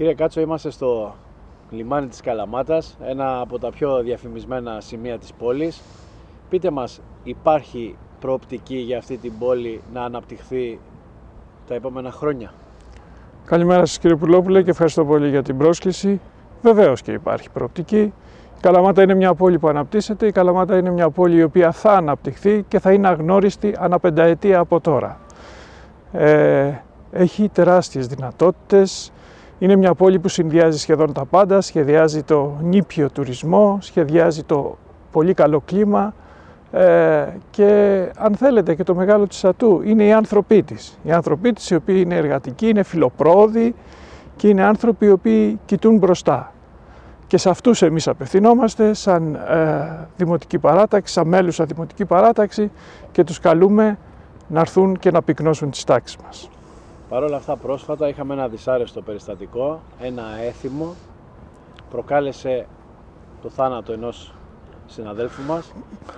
Κύριε Κάτσο, είμαστε στο λιμάνι της Καλαμάτας, ένα από τα πιο διαφημισμένα σημεία της πόλης. Πείτε μας, υπάρχει προοπτική για αυτή την πόλη να αναπτυχθεί τα επόμενα χρόνια; Καλημέρα σας κύριε Πουλόπουλε και ευχαριστώ πολύ για την πρόσκληση. Βεβαίως και υπάρχει προοπτική. Η Καλαμάτα είναι μια πόλη που αναπτύσσεται, η Καλαμάτα είναι μια πόλη η οποία θα αναπτυχθεί και θα είναι αγνώριστη ανά πενταετία από τώρα. Ε, έχει τεράστιες δυνατότητες, είναι μια πόλη που συνδυάζει σχεδόν τα πάντα, σχεδιάζει το νήπιο τουρισμό, σχεδιάζει το πολύ καλό κλίμα ε, και αν θέλετε και το μεγάλο της ατού είναι οι άνθρωποι της. Οι άνθρωποι της οι οποίοι είναι εργατικοί, είναι φιλοπρόοδοι και είναι άνθρωποι οι οποίοι κοιτούν μπροστά. Και σε αυτούς εμείς απευθυνόμαστε σαν ε, δημοτική παράταξη, σαν μέλους σαν δημοτική παράταξη και τους καλούμε να έρθουν και να πυκνώσουν τις τάξεις μας. Παρ' όλα αυτά πρόσφατα είχαμε ένα δυσάρεστο περιστατικό, ένα έθιμο, προκάλεσε το θάνατο ενός συναδέλφου μας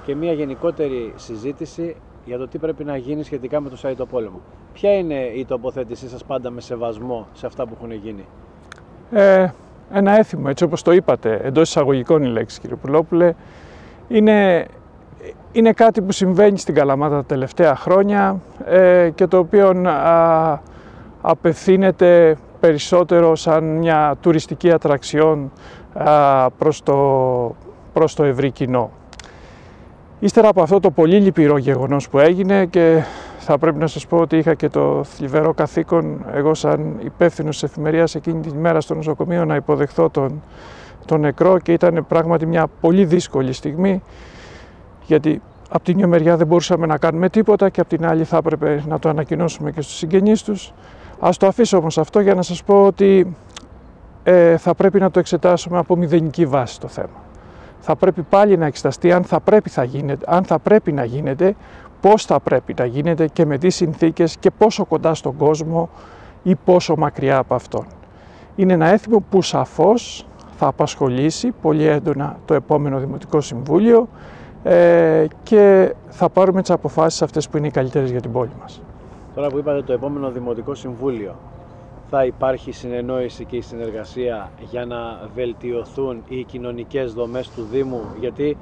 και μια γενικότερη συζήτηση για το τι πρέπει να γίνει σχετικά με το Σαΐτο Πόλεμο. Ποια είναι η τοποθέτησή σας πάντα με σεβασμό σε αυτά που έχουν γίνει; Ε, ένα έθιμο, έτσι όπως το είπατε, εντός εισαγωγικών η λέξη κύριε Πουλόπουλε, είναι, είναι κάτι που συμβαίνει στην Καλαμάτα τα τελευταία χρόνια ε, και το οποίο απευθύνεται περισσότερο σαν μια τουριστική ατραξιόν προς το, προς το ευρύ κοινό. Ύστερα από αυτό το πολύ λυπηρό γεγονός που έγινε και θα πρέπει να σας πω ότι είχα και το θλιβερό καθήκον εγώ σαν υπεύθυνος της εφημερίας εκείνη την ημέρα στο νοσοκομείο να υποδεχθώ τον, τον νεκρό και ήταν πράγματι μια πολύ δύσκολη στιγμή γιατί από την μια μεριά δεν μπορούσαμε να κάνουμε τίποτα και από την άλλη θα έπρεπε να το ανακοινώσουμε και στους συγγενείς τους Ας το αφήσω όμως αυτό για να σας πω ότι ε, θα πρέπει να το εξετάσουμε από μηδενική βάση το θέμα. Θα πρέπει πάλι να εξεταστεί αν θα πρέπει, θα γίνεται, αν θα πρέπει να γίνεται, πώς θα πρέπει να γίνεται και με τις συνθήκες και πόσο κοντά στον κόσμο ή πόσο μακριά από αυτόν. Είναι ένα έθιμο που σαφώς θα απασχολήσει πολύ έντονα το επόμενο Δημοτικό Συμβούλιο ε, και θα πάρουμε τις αποφάσεις αυτές που είναι οι καλύτερες για την πόλη μας. Τώρα που είπατε το επόμενο Δημοτικό Συμβούλιο, θα υπάρχει συνεννόηση και η συνεργασία για να βελτιωθούν οι κοινωνικές δομές του Δήμου, γιατί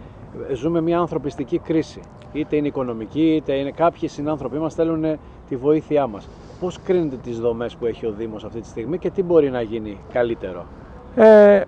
ζούμε μια ανθρωπιστική κρίση. Είτε είναι οικονομική, είτε είναι κάποιοι συνάνθρωποι μας θέλουν τη βοήθειά μας. Πώς κρίνετε τις δομές που έχει ο Δήμος αυτή τη στιγμή και τι μπορεί να γίνει καλύτερο; Ε,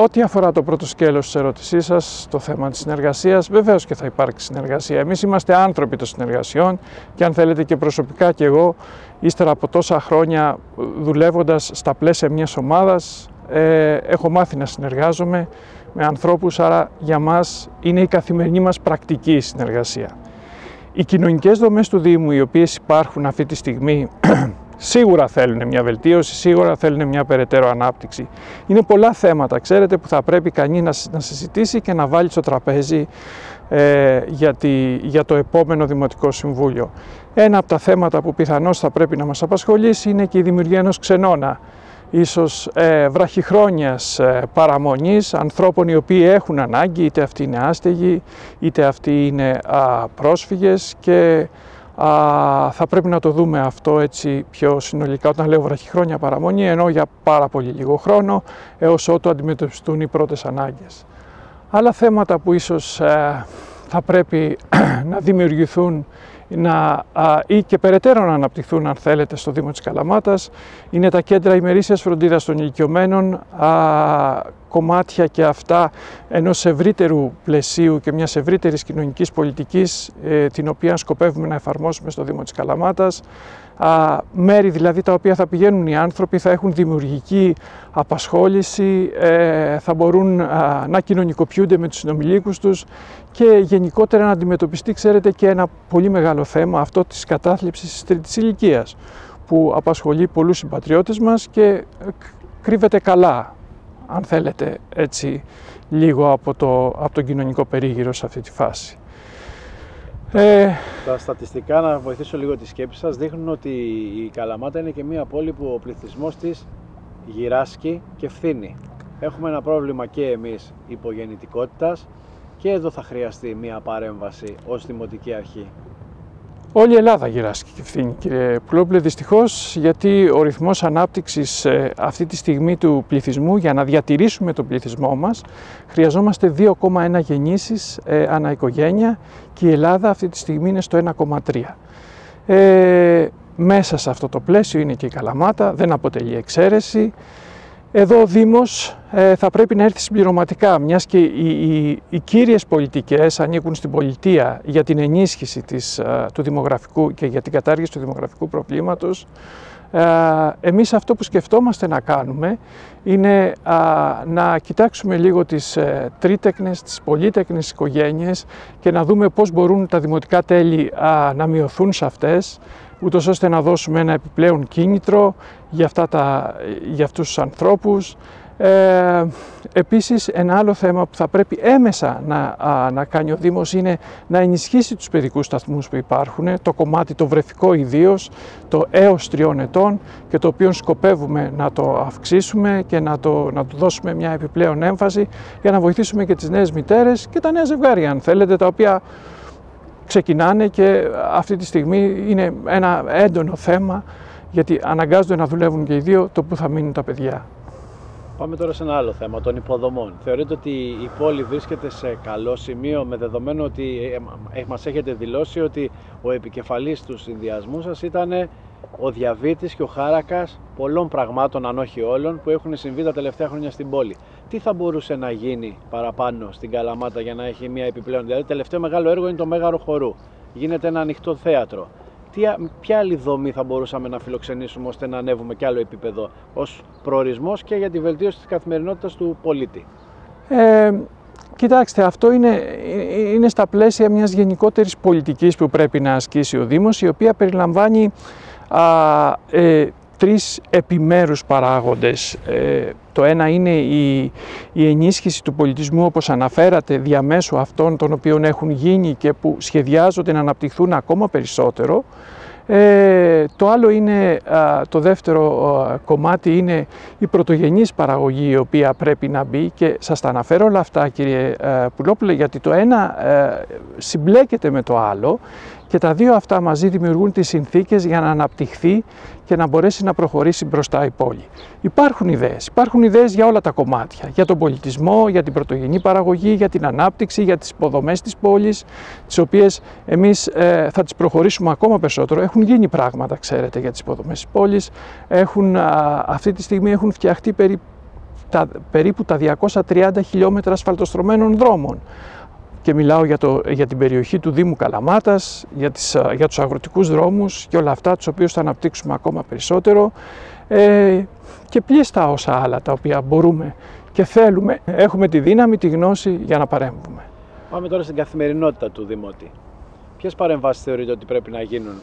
Ό,τι αφορά το πρώτο σκέλος της ερώτησής σας, το θέμα της συνεργασίας, βεβαίως και θα υπάρξει συνεργασία. Εμείς είμαστε άνθρωποι των συνεργασιών και αν θέλετε και προσωπικά και εγώ, ύστερα από τόσα χρόνια δουλεύοντας στα πλαίσια μιας ομάδας, ε, έχω μάθει να συνεργάζομαι με ανθρώπους, άρα για μας είναι η καθημερινή μας πρακτική συνεργασία. Οι κοινωνικές δομές του Δήμου, οι οποίες υπάρχουν αυτή τη στιγμή Σίγουρα θέλουν μια βελτίωση, σίγουρα θέλουν μια περαιτέρω ανάπτυξη. Είναι πολλά θέματα, ξέρετε, που θα πρέπει κανείς να, να συζητήσει και να βάλει στο τραπέζι ε, για, για το επόμενο Δημοτικό Συμβούλιο. Ένα από τα θέματα που πιθανώς θα πρέπει να μας απασχολήσει είναι και η δημιουργία ενός ξενώνα ίσως ε, βραχυχρόνιας ε, παραμονής ανθρώπων οι οποίοι έχουν ανάγκη, είτε αυτοί είναι άστεγοι, είτε αυτοί είναι α, πρόσφυγες και θα πρέπει να το δούμε αυτό έτσι πιο συνολικά όταν λέω βραχυχρόνια παραμονή ενώ για πάρα πολύ λίγο χρόνο έως ότου αντιμετωπιστούν οι πρώτες ανάγκες. Άλλα θέματα που ίσως ε, θα πρέπει να δημιουργηθούν να, ή και περαιτέρω να αναπτυχθούν αν θέλετε στο Δήμο της Καλαμάτας είναι τα κέντρα ημερήσιας φροντίδας των ηλικιωμένων κομμάτια και αυτά ενός ευρύτερου πλαισίου και μιας ευρύτερης κοινωνικής πολιτικής ε, την οποία σκοπεύουμε να εφαρμόσουμε στο Δήμο της Καλαμάτας. Α, μέρη δηλαδή τα οποία θα πηγαίνουν οι άνθρωποι, θα έχουν δημιουργική απασχόληση, ε, θα μπορούν να κοινωνικοποιούνται με τους συνομιλίκους τους και γενικότερα να αντιμετωπιστεί, ξέρετε, και ένα πολύ μεγάλο θέμα αυτό της κατάθλιψης της τρίτης ηλικίας που απασχολεί πολλούς συμπατριώτες μας και ε, κρύβεται καλά αν θέλετε έτσι λίγο από, το, από τον κοινωνικό περίγυρο σε αυτή τη φάση. Ε... Τα στατιστικά, να βοηθήσω λίγο τη σκέψη σας, δείχνουν ότι η Καλαμάτα είναι και μια πόλη που ο πληθυσμός της γυράσκει και φθήνει. Έχουμε ένα πρόβλημα και εμείς υπογεννητικότητας και εδώ θα χρειαστεί μια παρέμβαση ως Δημοτική Αρχή. Όλη η Ελλάδα γυράσκει και ευθύνη, κύριε Πουλόπουλε, δυστυχώς, γιατί ο ρυθμός ανάπτυξης ε, αυτή τη στιγμή του πληθυσμού, για να διατηρήσουμε τον πληθυσμό μας, χρειαζόμαστε 2,1 γεννήσεις ε, ανά οικογένεια και η Ελλάδα αυτή τη στιγμή είναι στο 1,3. Ε, μέσα σε αυτό το πλαίσιο είναι και η Καλαμάτα, δεν αποτελεί εξαίρεση. Εδώ ο Δήμος ε, θα πρέπει να έρθει συμπληρωματικά, μιας και οι, οι, οι κύριες πολιτικές ανήκουν στην πολιτεία για την ενίσχυση της, ε, του δημογραφικού και για την κατάργηση του δημογραφικού προβλήματος. Ε, εμείς αυτό που σκεφτόμαστε να κάνουμε είναι να κοιτάξουμε λίγο τις ε, τρίτεκνες, τις πολύτεκνες οικογένειες και να δούμε πώς μπορούν τα δημοτικά τέλη να μειωθούν σε αυτές, ούτως ώστε να δώσουμε ένα επιπλέον κίνητρο για, αυτά τα, για αυτούς τους ανθρώπους. Ε, επίσης ένα άλλο θέμα που θα πρέπει έμεσα να, να κάνει ο Δήμος είναι να ενισχύσει τους παιδικούς σταθμούς που υπάρχουν, το κομμάτι το βρεφικό ιδίως, το έως τριών ετών και το οποίο σκοπεύουμε να το αυξήσουμε και να, το, να του δώσουμε μια επιπλέον έμφαση για να βοηθήσουμε και τις νέες μητέρες και τα νέα ζευγάρια αν θέλετε τα οποία ξεκινάνε και αυτή τη στιγμή είναι ένα έντονο θέμα γιατί αναγκάζονται να δουλεύουν και οι δύο το που θα μείνουν τα παιδιά. Πάμε τώρα σε ένα άλλο θέμα, των υποδομών. Θεωρείτε ότι η πόλη βρίσκεται σε καλό σημείο με δεδομένο ότι ε, μας έχετε δηλώσει ότι ο επικεφαλής του συνδυασμού σας ήταν ο διαβήτης και ο χάρακας πολλών πραγμάτων, αν όχι όλων, που έχουν συμβεί τα τελευταία χρόνια στην πόλη. Τι θα μπορούσε να γίνει παραπάνω στην Καλαμάτα για να έχει μια επιπλέον. Δηλαδή, τελευταίο μεγάλο έργο είναι το Μέγαρο Χορού. Γίνεται ένα ανοιχτό θέατρο. Τι, ποια άλλη δομή θα μπορούσαμε να φιλοξενήσουμε ώστε να ανέβουμε και άλλο επίπεδο ως προορισμός και για τη βελτίωση της καθημερινότητας του πολίτη; Ε, κοιτάξτε, αυτό είναι, είναι στα πλαίσια μιας γενικότερης πολιτικής που πρέπει να ασκήσει ο Δήμος, η οποία περιλαμβάνει α, ε, τρεις επιμέρους παράγοντες. Ε, το ένα είναι η, η ενίσχυση του πολιτισμού όπως αναφέρατε διαμέσου αυτών των οποίων έχουν γίνει και που σχεδιάζονται να αναπτυχθούν ακόμα περισσότερο. Ε, το άλλο είναι, το δεύτερο κομμάτι είναι η πρωτογενής παραγωγή η οποία πρέπει να μπει και σας τα αναφέρω όλα αυτά κύριε Πουλόπουλε γιατί το ένα ε, συμπλέκεται με το άλλο και τα δύο αυτά μαζί δημιουργούν τις συνθήκες για να αναπτυχθεί και να μπορέσει να προχωρήσει μπροστά η πόλη. Υπάρχουν ιδέες, υπάρχουν ιδέες για όλα τα κομμάτια, για τον πολιτισμό, για την πρωτογενή παραγωγή, για την ανάπτυξη, για τις υποδομές της πόλης, τις οποίες εμείς ε, θα τις προχωρήσουμε ακόμα περισσότερο. Έχουν γίνει πράγματα, ξέρετε, για τις υποδομές της πόλης. Έχουν, αυτή τη στιγμή έχουν φτιαχτεί περί, τα, περίπου τα 230 χιλιόμετρα ασφαλτοστρωμένων δρόμων και μιλάω για, το, για την περιοχή του Δήμου Καλαμάτας, για, τις, για τους αγροτικούς δρόμους και όλα αυτά, τους οποίους θα αναπτύξουμε ακόμα περισσότερο ε, και πλήστα όσα άλλα τα οποία μπορούμε και θέλουμε, έχουμε τη δύναμη, τη γνώση για να παρέμβουμε. Πάμε τώρα στην καθημερινότητα του Δημότη. Ποιες παρεμβάσεις θεωρείτε ότι πρέπει να γίνουν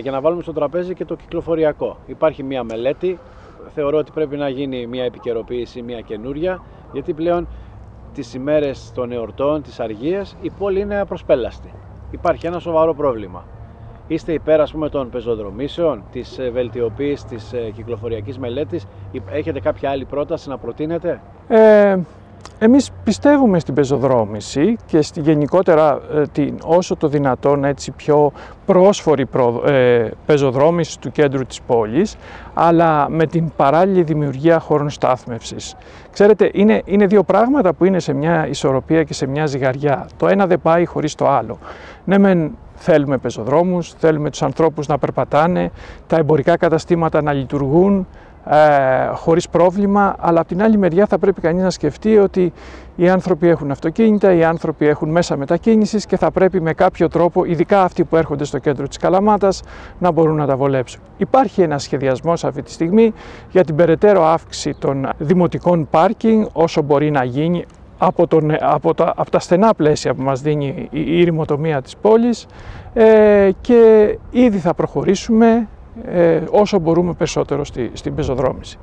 για να βάλουμε στο τραπέζι και το κυκλοφοριακό; Υπάρχει μια μελέτη, θεωρώ ότι πρέπει να γίνει μια επικαιροποίηση, μια καινούρια, γιατί πλέον τις ημέρες των εορτών, τις αργίες, η πόλη είναι απροσπέλαστη. Υπάρχει ένα σοβαρό πρόβλημα. Είστε υπέρ ας πούμε των πεζοδρομήσεων, της ε, βελτιοποίησης της ε, κυκλοφοριακής μελέτης, έχετε κάποια άλλη πρόταση να προτείνετε; Ε, εμείς πιστεύουμε στην πεζοδρόμηση και στη γενικότερα ε, την, όσο το δυνατόν έτσι πιο πρόσφορη προ, ε, πεζοδρόμηση του κέντρου της πόλης, αλλά με την παράλληλη δημιουργία χώρων στάθμευσης. Ξέρετε, είναι, είναι δύο πράγματα που είναι σε μια ισορροπία και σε μια ζυγαριά. Το ένα δεν πάει χωρίς το άλλο. Ναι, μεν θέλουμε πεζοδρόμους, θέλουμε τους ανθρώπους να περπατάνε, τα εμπορικά καταστήματα να λειτουργούν, ε, χωρίς πρόβλημα, αλλά από την άλλη μεριά θα πρέπει κανείς να σκεφτεί ότι οι άνθρωποι έχουν αυτοκίνητα, οι άνθρωποι έχουν μέσα μετακίνησης και θα πρέπει με κάποιο τρόπο, ειδικά αυτοί που έρχονται στο κέντρο της Καλαμάτας, να μπορούν να τα βολέψουν. Υπάρχει ένας σχεδιασμός αυτή τη στιγμή για την περαιτέρω αύξηση των δημοτικών πάρκινγκ όσο μπορεί να γίνει από, τον, από, τα, από τα στενά πλαίσια που μας δίνει η, η ρημοτομία της πόλης ε, και ήδη θα προχωρήσουμε ε, όσο μπορούμε περισσότερο στη, στην πεζοδρόμηση.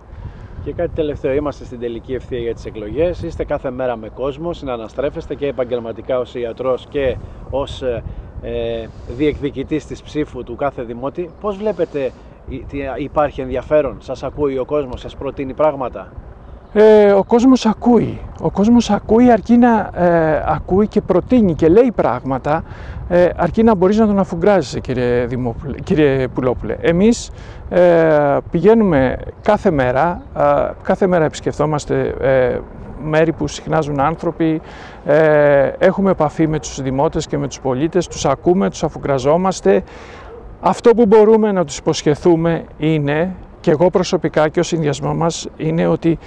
Και κάτι τελευταίο, είμαστε στην τελική ευθεία για τις εκλογές, είστε κάθε μέρα με κόσμο, συναναστρέφεστε και επαγγελματικά ως ιατρός και ως ε, ε διεκδικητής της ψήφου του κάθε δημότη. Πώς βλέπετε υπάρχει ενδιαφέρον, σας ακούει ο κόσμος, σας προτείνει πράγματα; Ε, ο κόσμος ακούει. Ο κόσμος ακούει αρκεί να ε, ακούει και προτείνει και λέει πράγματα ε, αρκεί να μπορείς να τον αφουγκράζεσαι κύριε, Δημόπουλε, κύριε Πουλόπουλε. Εμείς ε, πηγαίνουμε κάθε μέρα, κάθε μέρα επισκεφτόμαστε μέρη που συχνάζουν άνθρωποι, έχουμε επαφή με τους δημότες και με τους πολίτες, τους ακούμε, τους αφουγκραζόμαστε. Αυτό που μπορούμε να τους υποσχεθούμε είναι, και εγώ προσωπικά και ο συνδυασμός μας, είναι ότι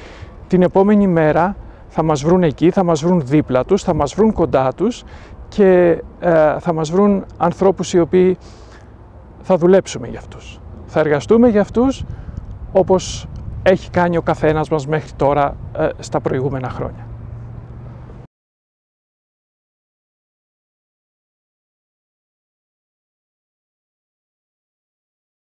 την επόμενη μέρα θα μας βρουν εκεί, θα μας βρουν δίπλα τους, θα μας βρουν κοντά τους και ε, θα μας βρουν ανθρώπους οι οποίοι θα δουλέψουμε για αυτούς. Θα εργαστούμε για αυτούς όπως έχει κάνει ο καθένας μας μέχρι τώρα ε, στα προηγούμενα χρόνια.